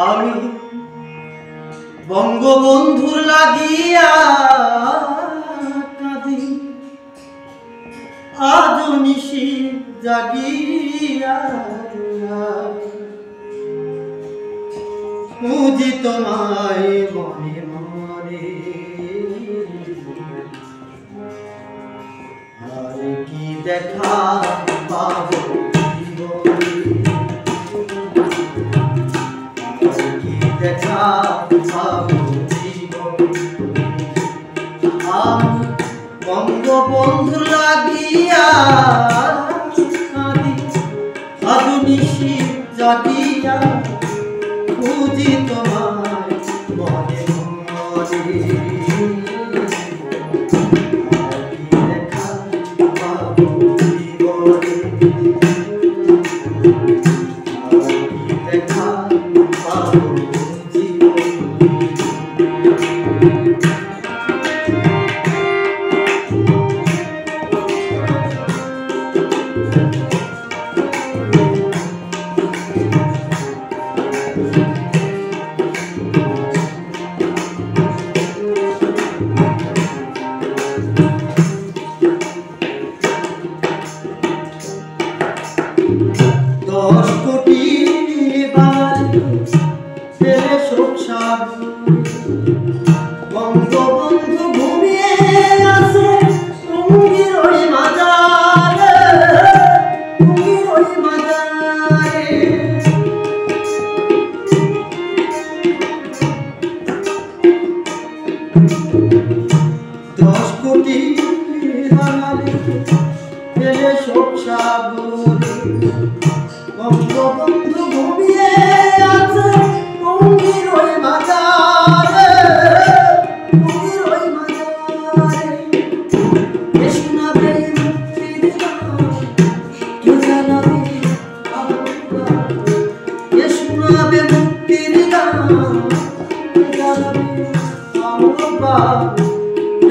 আমি বঙ্গবন্ধুর লাগিয়া কাঁদি। আজ নিশি জাগিয়া পুজি তোমায় মনে মনে। আর কি দেখা পাবো জীবনে? বঙ্গবন্ধু লাগিয়া নিশি জাগিয়া খুঁজি তোমায় মনে মনে আর কি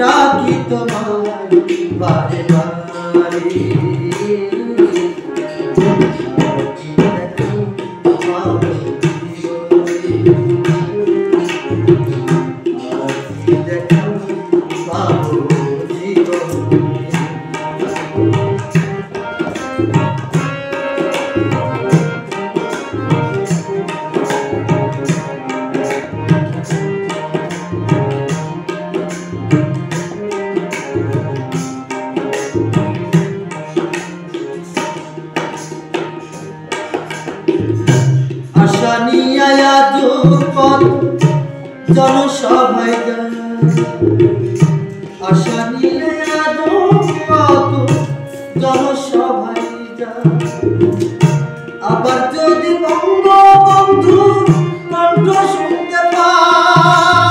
ডাকি তোমায় বারে বারে আশা নিয়ে আজ পথ জনসভায় আশা নিয়ে আজ জনসভায় আবার যদি বঙ্গবন্ধু কণ্ঠ শুনতে পায়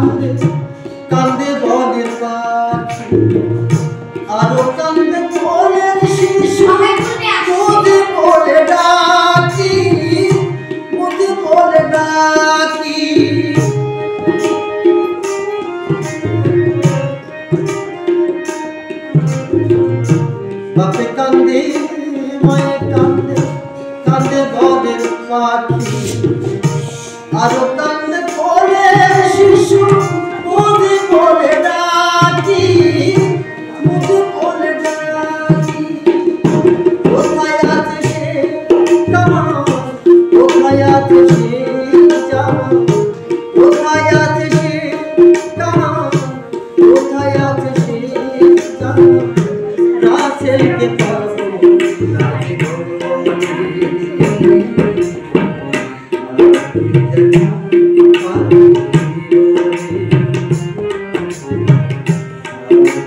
কান্দে কান্দে বনের পাখি। আরও কান্দে বনের শিশু। মোদে বলে ডাকি মোদে বলে ডাকি। বাপে কান্দে মায়ে কান্দে কান্দে বনের পাখি। আরও কান্দে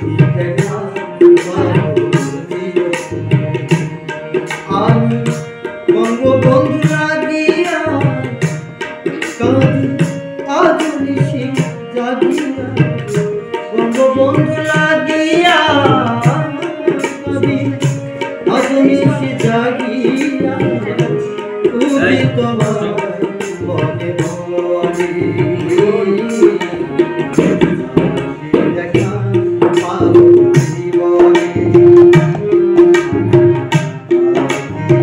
Okay. can